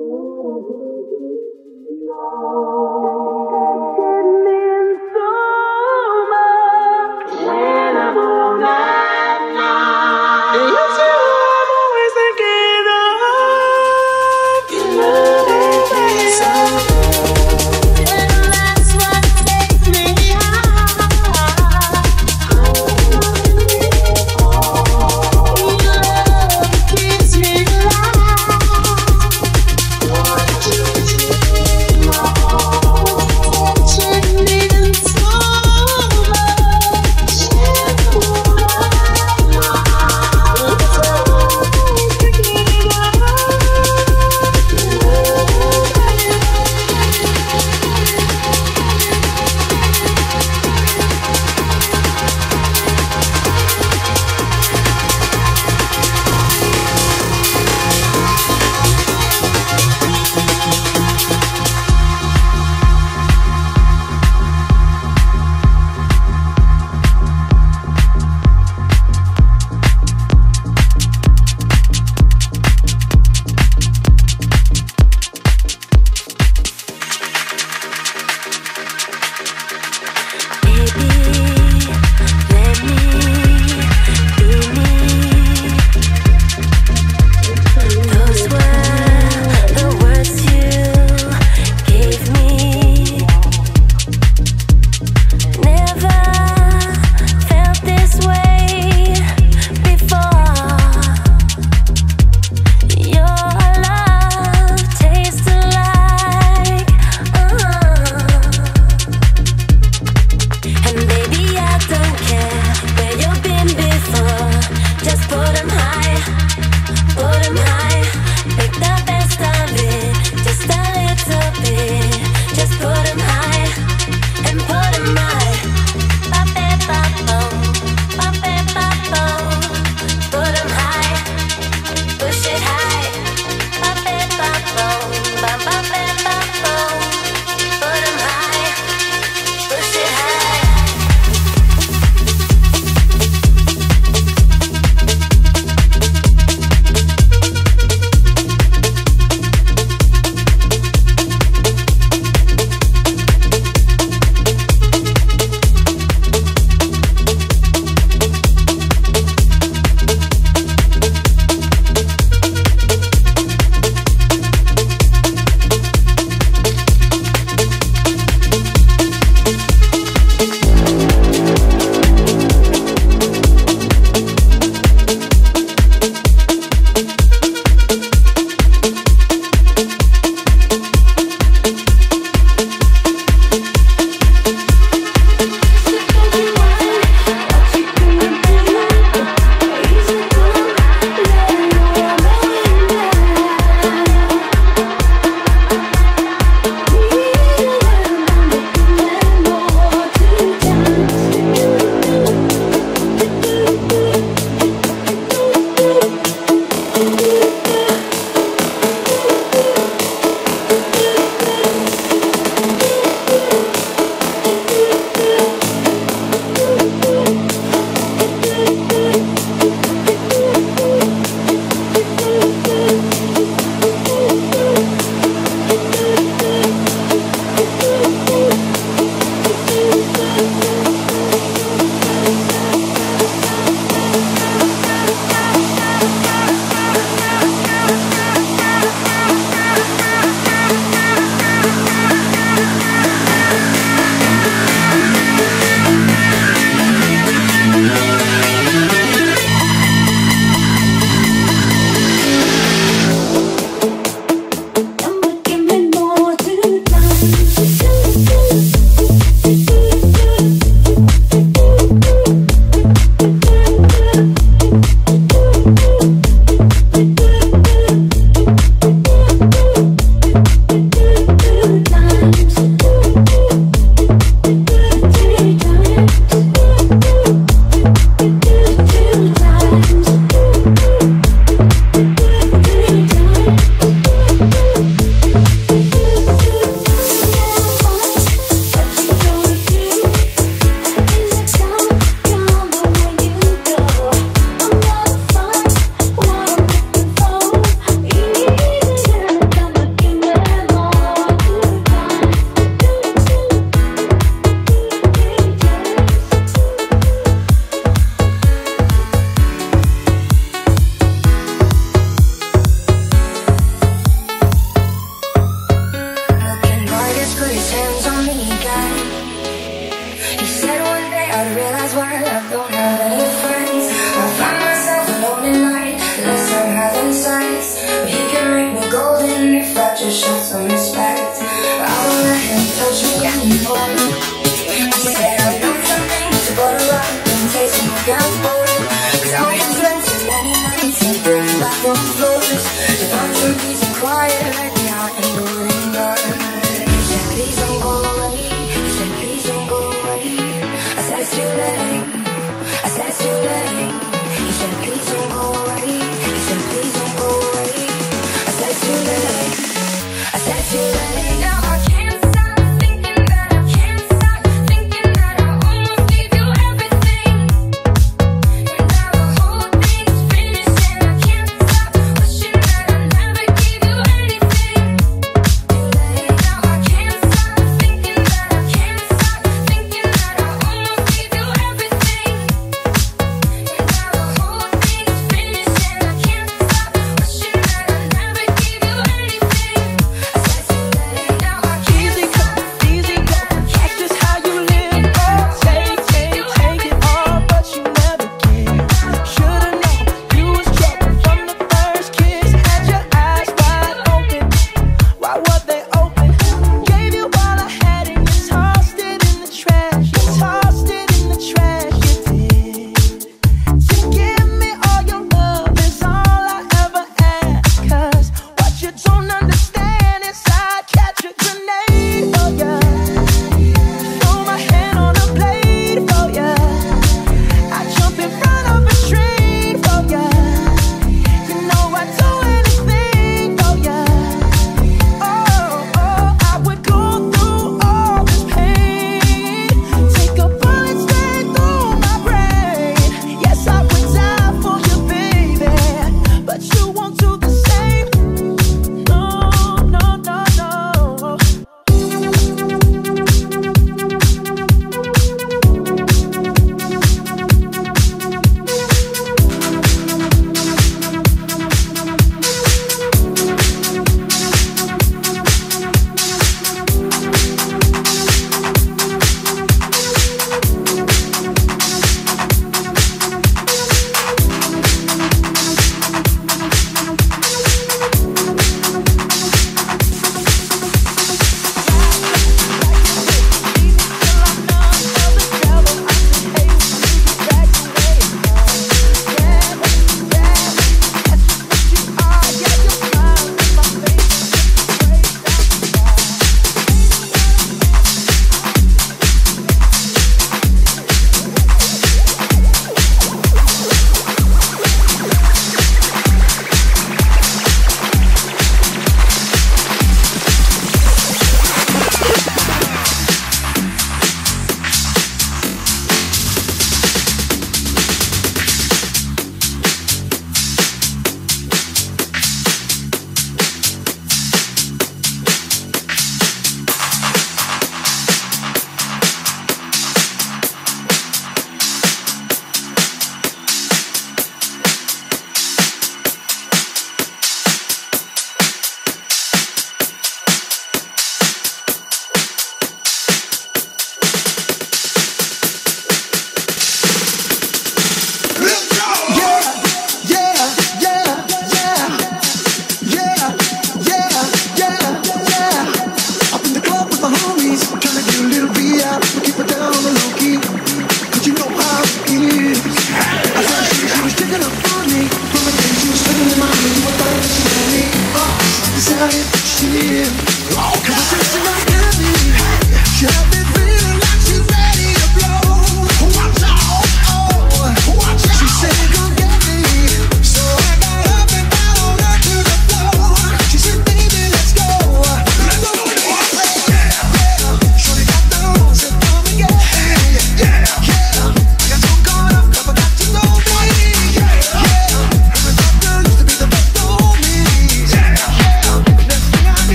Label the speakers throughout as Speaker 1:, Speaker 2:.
Speaker 1: Oh,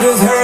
Speaker 1: wonders hurt.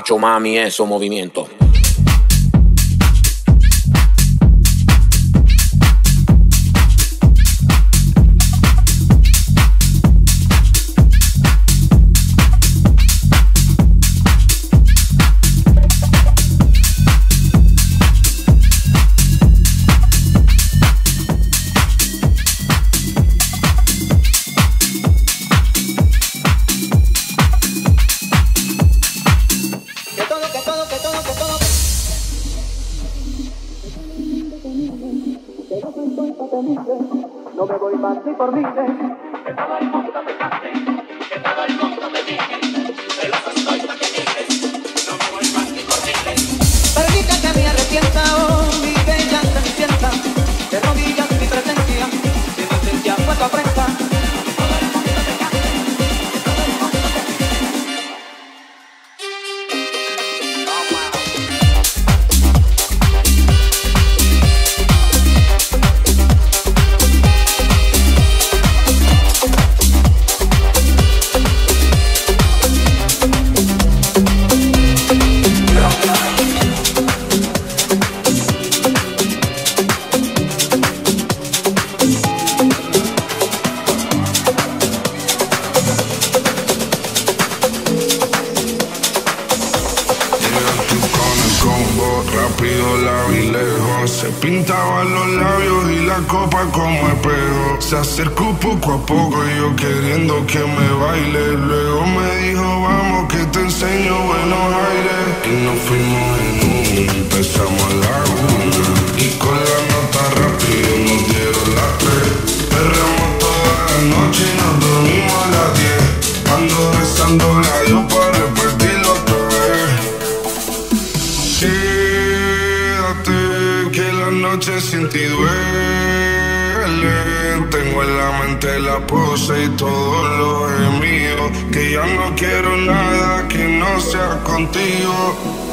Speaker 2: Hacho mami, eso movimiento.
Speaker 3: Los labios y la copa como espejo. Se acercó poco a poco y yo queriendo que me baile. Luego me dijo, vamos que te enseño buenos aires. Y nos fuimos en un empezamos a la una. Y con la nota rápido nos dieron las tres. Perreamos toda la noche y nos dormimos a las diez. Ando rezando Tengo en la mente la pose y todo lo gemido. Que ya no quiero nada que no sea contigo.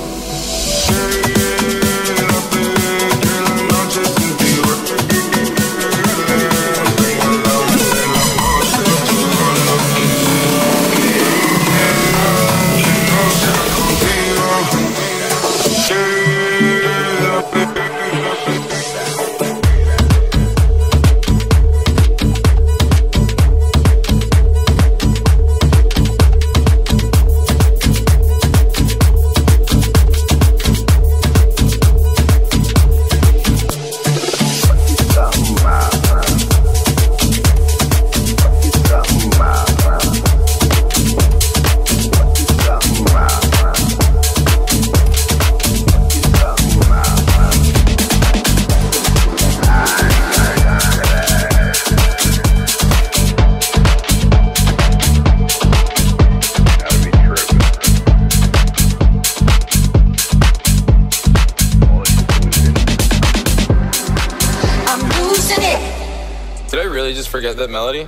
Speaker 4: Did I really just forget that melody?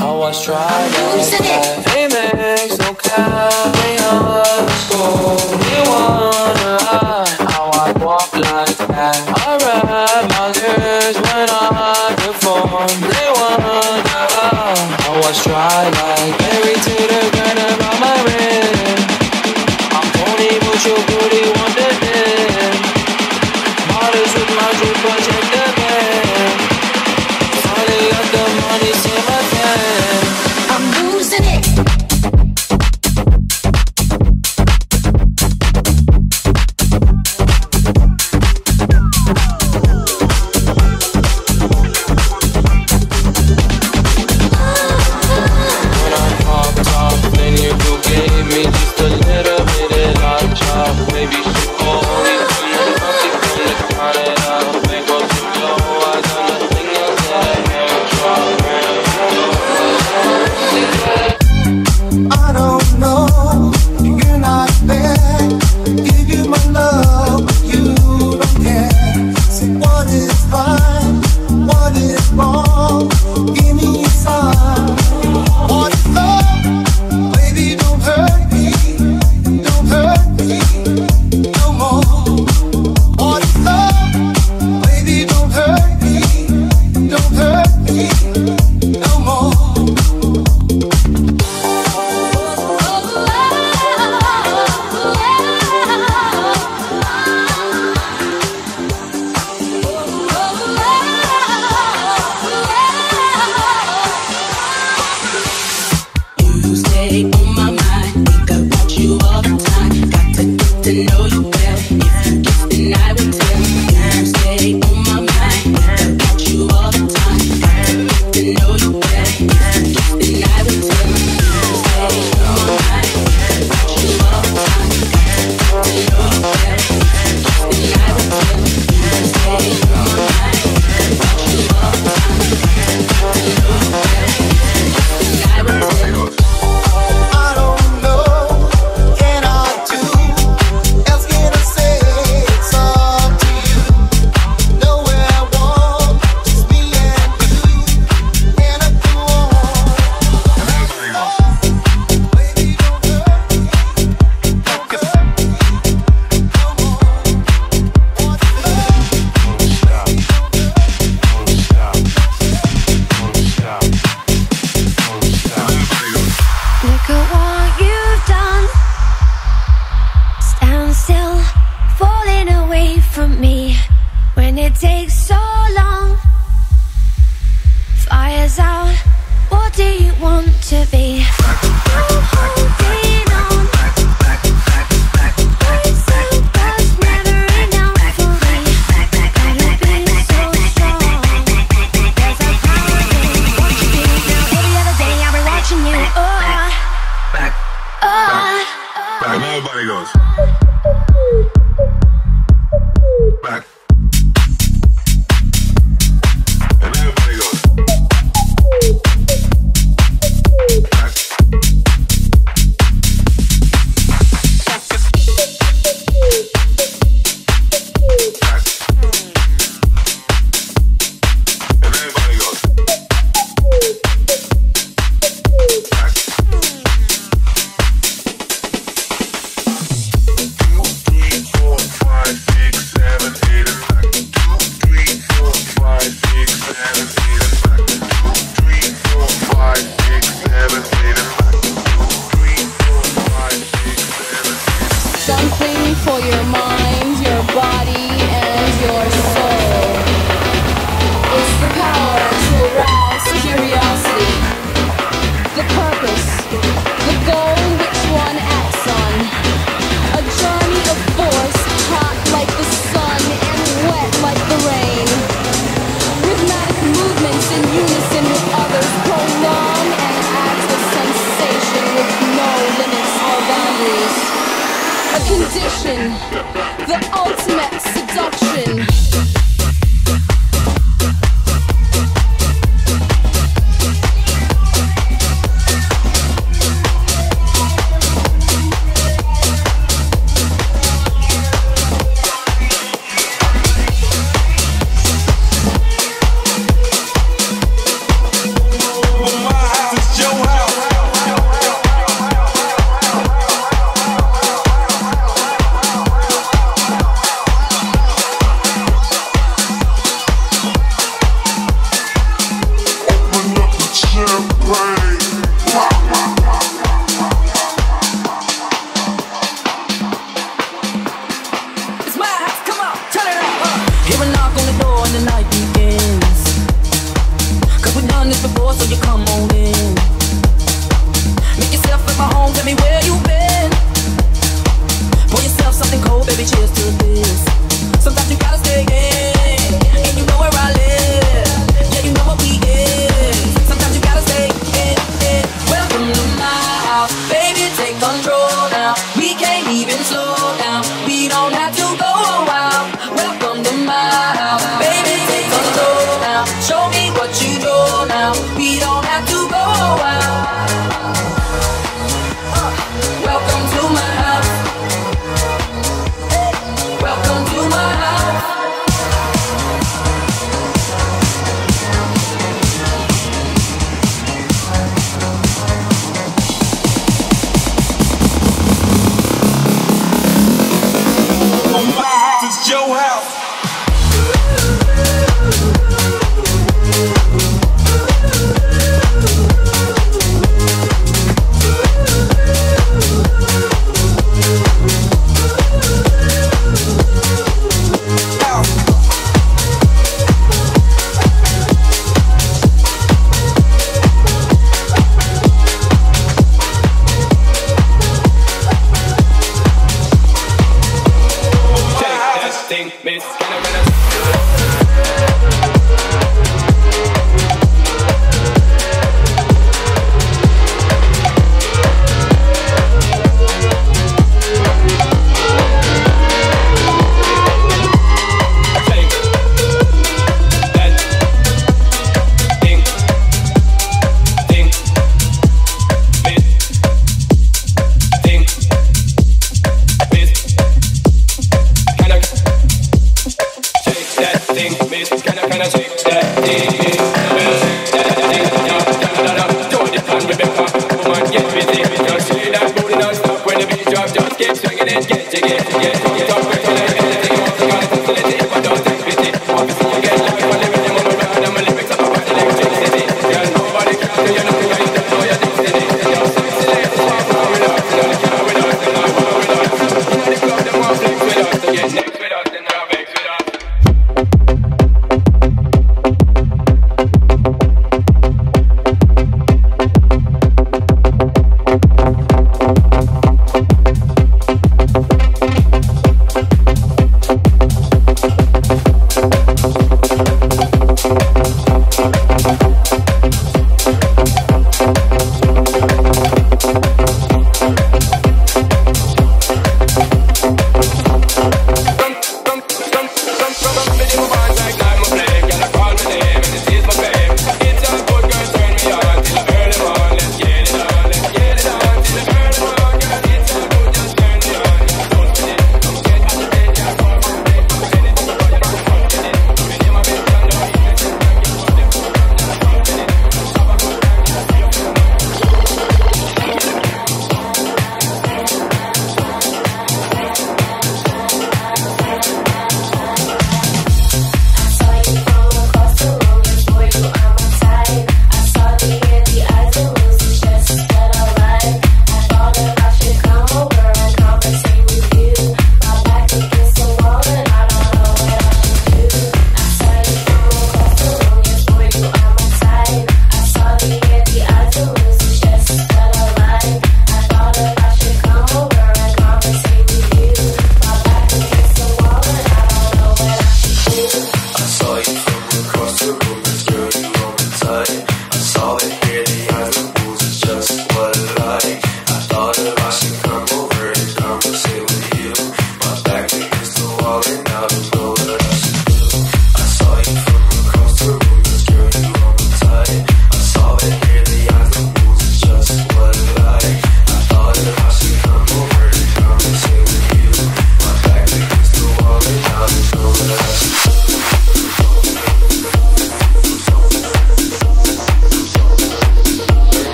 Speaker 5: I was trying to survive. It makes no kind of score. Wanna hide how I walk like that. I wrap my ears when I perform. They wonder how I was trying like that.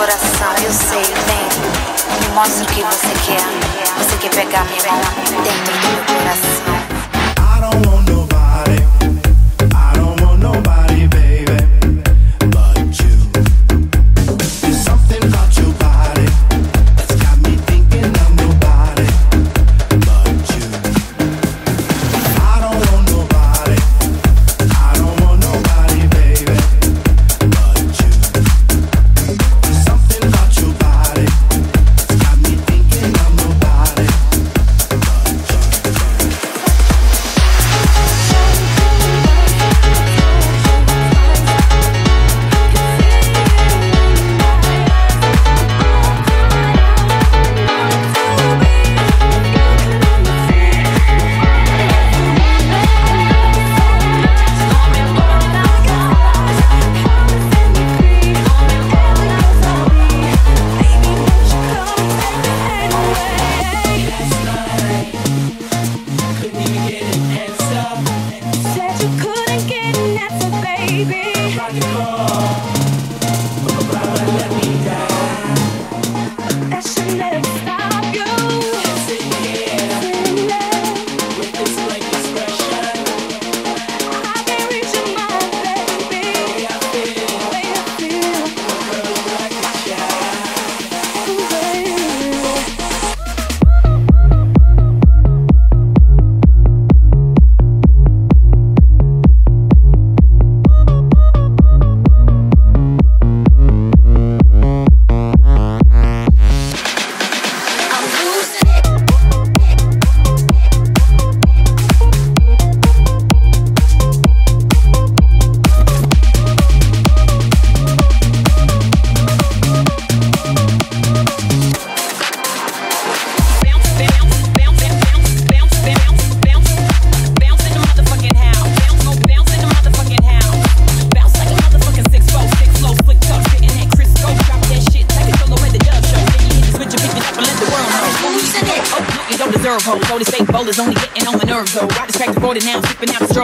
Speaker 6: coração, eu sei, vem. Me mostra o que você quer. Você quer pegar minha mão dentro do meu coração.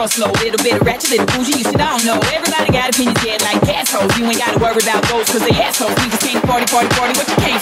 Speaker 7: slow. Little bit of ratchet, little bougie, you should all know. Everybody got opinions, yeah, like assholes. You ain't gotta worry about those, cause they assholes. We just came party, party, party, what you came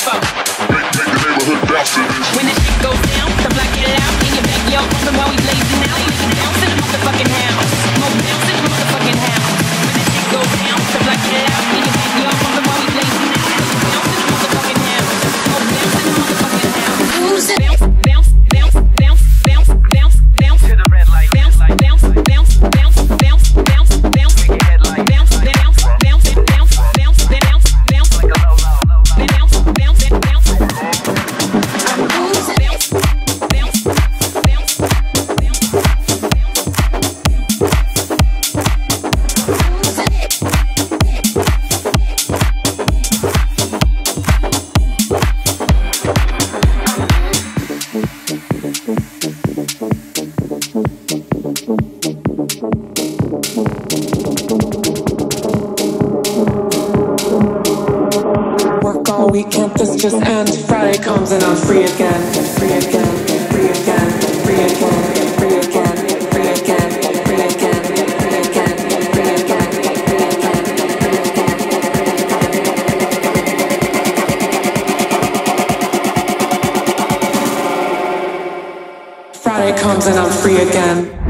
Speaker 8: just ends. Friday comes and I'm free again. Free again. Free again. Free again. Free again. Free again. Free again. Free again. Free again. Free again. Friday comes and I'm free again.